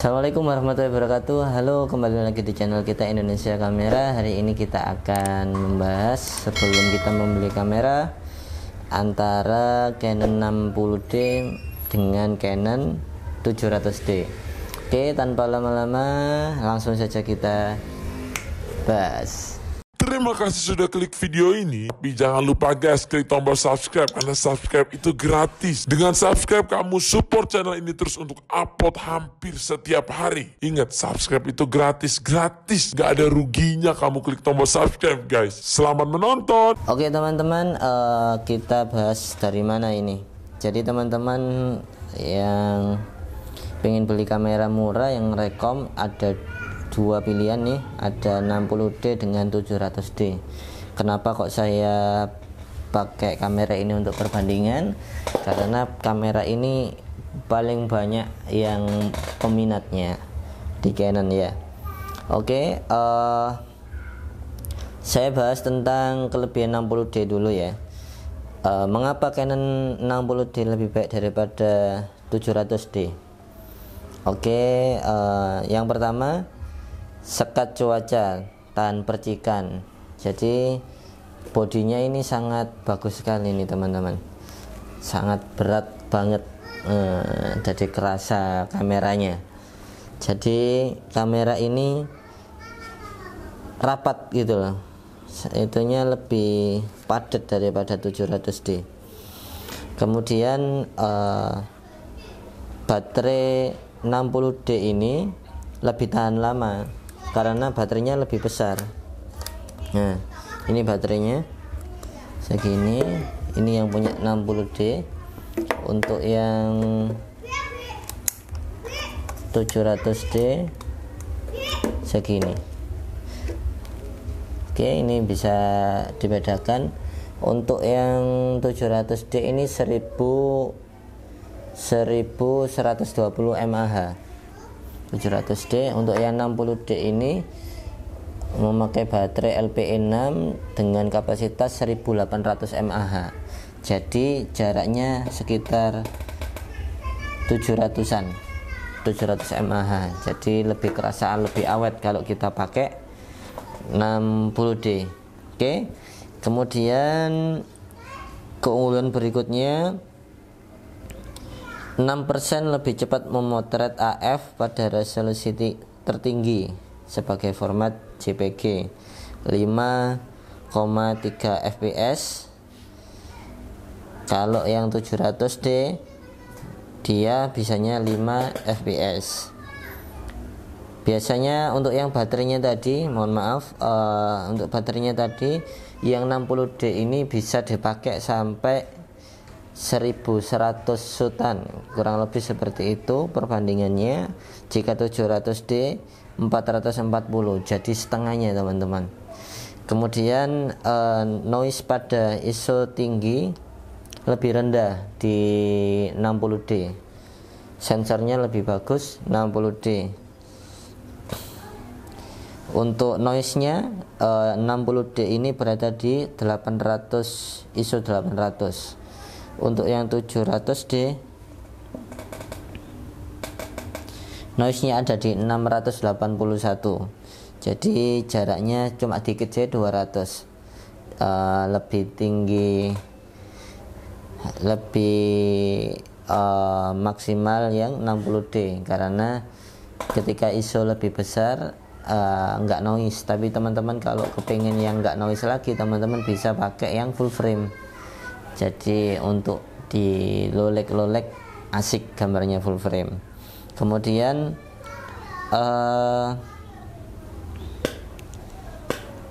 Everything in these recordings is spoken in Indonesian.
Assalamualaikum warahmatullahi wabarakatuh. Halo kembali lagi di channel kita Indonesia Kamera. Hari ini kita akan membahas sebelum kita membeli kamera Antara Canon 60D dengan Canon 700D Oke tanpa lama-lama langsung saja kita bahas Terima kasih sudah klik video ini. Tapi jangan lupa guys, klik tombol subscribe karena subscribe itu gratis. Dengan subscribe kamu support channel ini terus untuk upload hampir setiap hari. Ingat, subscribe itu gratis, gratis. Gak ada ruginya kamu klik tombol subscribe guys. Selamat menonton. Oke teman-teman eh, kita bahas dari mana ini Jadi teman-teman yang pengen beli kamera murah yang rekom ada dua pilihan nih ada 60D dengan 700D kenapa kok saya pakai kamera ini untuk perbandingan? Karena kamera ini paling banyak yang peminatnya di Canon ya. Oke eh, saya bahas tentang kelebihan 60D dulu ya. Eh, mengapa Canon 60D lebih baik daripada 700D oke eh, yang pertama sekat cuaca tahan percikan. Jadi bodinya ini sangat bagus sekali nih teman-teman. Sangat berat banget eh, jadi kerasa kameranya. Jadi kamera ini rapat gitu loh. Itunya lebih padat daripada 700D kemudian eh, baterai 60D ini lebih tahan lama karena baterainya lebih besar. Nah ini baterainya. Segini. Ini yang punya 60D untuk yang 700D segini. Oke ini bisa dibedakan. Untuk yang 700D ini 1000 1120 mAh 700D untuk yang 60D ini memakai baterai LPE6 dengan kapasitas 1800 mAh jadi jaraknya sekitar 700an 700 mAh jadi lebih kerasa lebih awet kalau kita pakai 60D oke? Kemudian keunggulan berikutnya 6% lebih cepat memotret AF pada resolusi tertinggi sebagai format JPG 5,3 fps kalau yang 700D dia bisanya 5 fps biasanya untuk yang baterainya tadi mohon maaf uh, untuk baterainya tadi yang 60D ini bisa dipakai sampai 1100 sutan. Kurang lebih seperti itu perbandingannya. Jika 700D 440 jadi setengahnya teman-teman. Kemudian uh, noise pada ISO tinggi lebih rendah di 60D sensornya lebih bagus 60D untuk noise nya uh, 60D ini berada di 800 ISO 800 untuk yang 700D noise nya ada di 681 jadi jaraknya cuma dikit saja 200 uh, lebih tinggi lebih uh, maksimal yang 60D karena ketika ISO lebih besar uh, nggak noise. Tapi teman-teman kalau kepengen yang nggak noise lagi teman-teman bisa pakai yang full frame jadi untuk di lolek-lolek asik gambarnya full frame. Kemudian uh,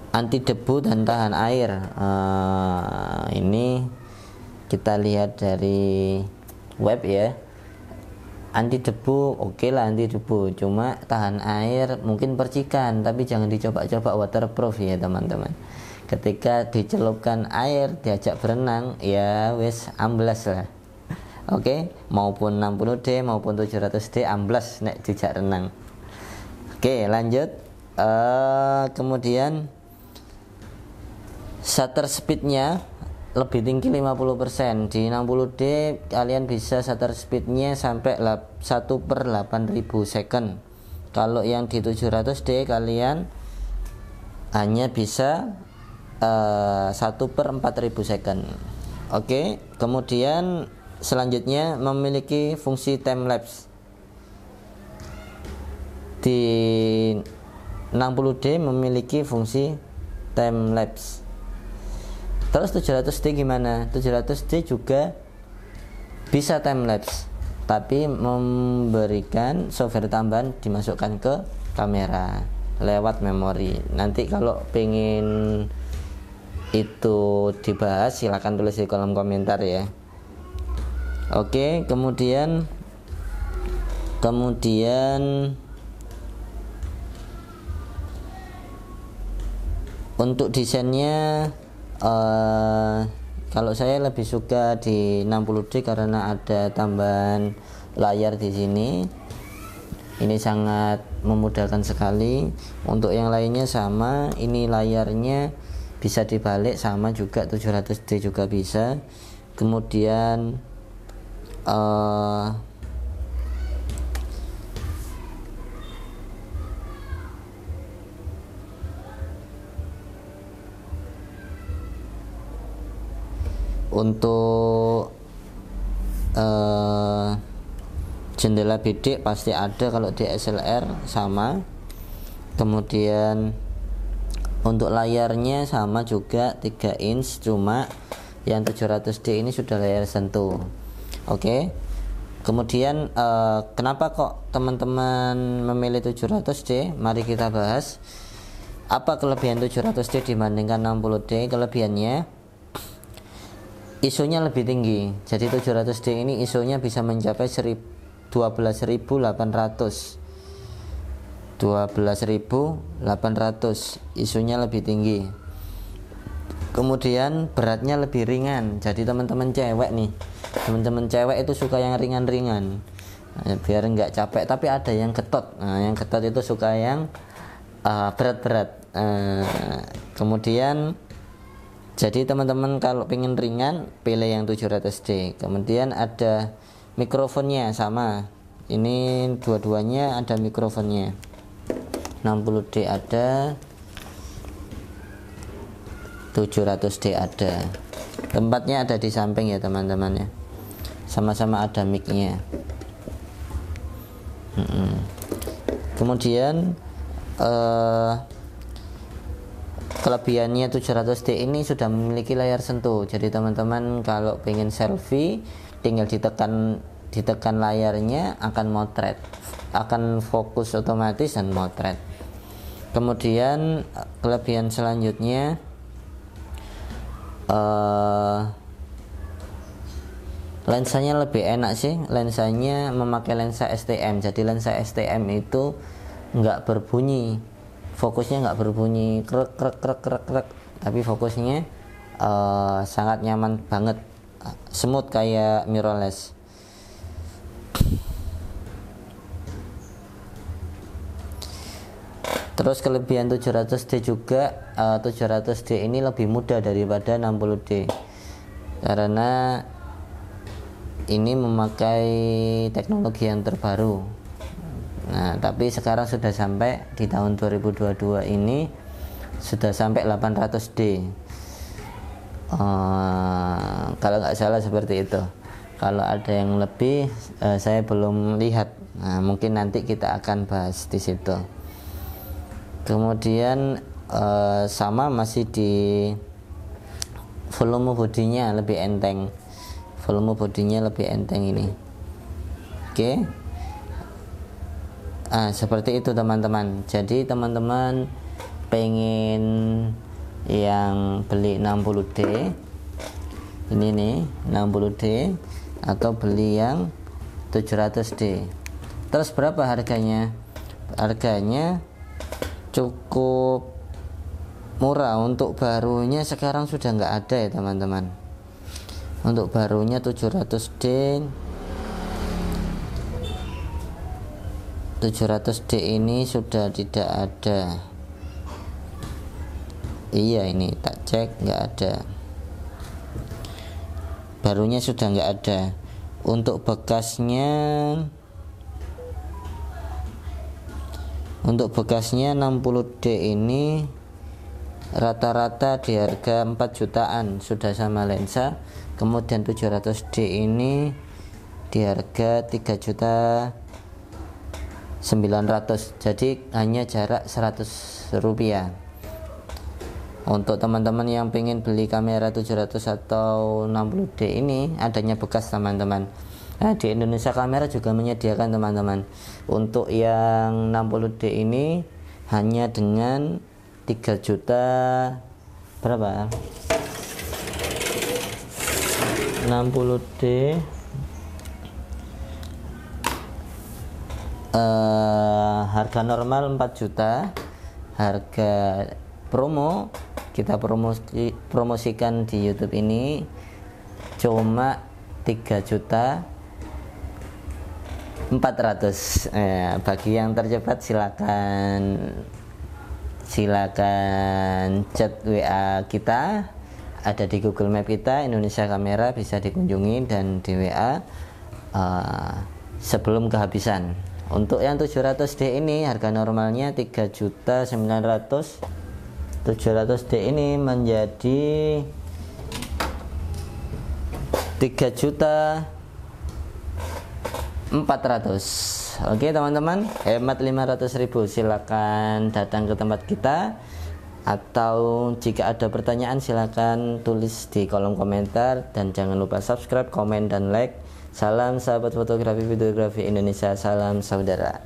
anti debu dan tahan air. Uh, ini kita lihat dari web ya. Anti debu oke okay lah anti debu. Cuma tahan air mungkin percikan tapi jangan dicoba-coba waterproof ya teman-teman ketika dicelupkan air diajak berenang ya wes amblas lah. Oke? Okay? maupun 60D maupun 700D amblas nek dijak renang. Oke okay, lanjut. Uh, kemudian shutter speednya lebih tinggi 50% di 60D kalian bisa shutter speednya sampai 1 per 8000 second. Kalau yang di 700D kalian hanya bisa eh, 1 per 4000 second. Oke kemudian selanjutnya memiliki fungsi time lapse. Di 60D memiliki fungsi time lapse. Terus 700D gimana? 700D juga bisa time lapse tapi memberikan software tambahan dimasukkan ke kamera lewat memori. Nanti kalau pengen itu dibahas silahkan tulis di kolom komentar ya. Oke kemudian kemudian untuk desainnya uh, kalau saya lebih suka di 60D karena ada tambahan layar di sini. Ini sangat memudahkan sekali. Untuk yang lainnya sama ini layarnya bisa dibalik sama juga 700D juga bisa. Kemudian uh, untuk uh, jendela bidik pasti ada kalau di SLR sama. Kemudian untuk layarnya sama juga 3 inch cuma yang 700D ini sudah layar sentuh oke okay. kemudian uh, kenapa kok teman-teman memilih 700D mari kita bahas apa kelebihan 700D dibandingkan 60D kelebihannya ISO-nya lebih tinggi. Jadi 700D ini ISO-nya bisa mencapai 12.800. 12.800 ISO-nya lebih tinggi. Kemudian beratnya lebih ringan. Jadi teman-teman cewek nih, teman-teman cewek itu suka yang ringan-ringan. Nah, biar nggak capek, tapi ada yang ketot. Nah, yang ketot itu suka yang uh, berat-berat. Uh, uh, kemudian jadi teman-teman kalau pengen ringan pilih yang 700D kemudian ada mikrofonnya sama ini dua-duanya ada mikrofonnya 60D ada 700D ada. Tempatnya ada di samping ya teman-teman ya. Sama-sama ada micnya. Kemudian uh, kelebihannya 700D ini sudah memiliki layar sentuh. Jadi teman-teman kalau pengen selfie tinggal ditekan ditekan layarnya akan motret. Akan fokus otomatis dan motret. Kemudian kelebihan selanjutnya uh, lensanya lebih enak sih. Lensanya memakai lensa STM jadi lensa STM itu nggak berbunyi. Fokusnya nggak berbunyi. Krek krek krek krek krek. Tapi fokusnya uh, sangat nyaman banget. Smooth kayak mirrorless Terus kelebihan 700D juga uh, eh, 700D ini lebih mudah daripada 60D karena ini memakai teknologi yang terbaru Nah, tapi sekarang sudah sampai di tahun 2022 ini sudah sampai 800D. Uh, eh, kalau nggak salah seperti itu. Kalau ada yang lebih, uh, saya belum lihat. Nah, mungkin nanti kita akan bahas di situ. Kemudian uh, sama masih di volume bodinya lebih enteng. Volume bodinya lebih enteng ini. Oke. Okay ah, seperti itu teman-teman jadi teman-teman pengen yang beli 60D ini nih 60D atau beli yang 700D terus berapa harganya harganya cukup murah. Untuk barunya sekarang sudah nggak ada ya teman-teman. Untuk barunya 700D 700D ini sudah tidak ada. Iya ini tak cek nggak ada. Barunya sudah nggak ada. Untuk bekasnya untuk bekasnya 60D ini rata-rata di harga 4 jutaan. Sudah sama lensa. Kemudian 700D ini di harga 3 juta 900 jadi hanya jarak 100 rupiah. Untuk teman-teman yang ingin beli kamera 700 atau 60D ini adanya bekas teman-teman Nah, di Indonesia kamera juga menyediakan teman-teman. Untuk yang 60D ini hanya dengan 3 juta berapa? 60D uh, harga normal 4 juta harga promo kita promosi, promosikan di YouTube ini cuma 3 juta 400 eh, bagi yang tercepat silakan silakan chat WA kita. Ada di Google Map kita Indonesia Kamera bisa dikunjungi dan di WA uh, eh, sebelum kehabisan. Untuk yang 700D ini harga normalnya 3 juta 900 700D ini menjadi 3 juta 400 Oke teman-teman. Hemat 500 ribu. Silakan datang ke tempat kita. Atau jika ada pertanyaan silakan tulis di kolom komentar. Dan jangan lupa subscribe, komen dan like. Salam sahabat fotografi videografi Indonesia, salam saudara.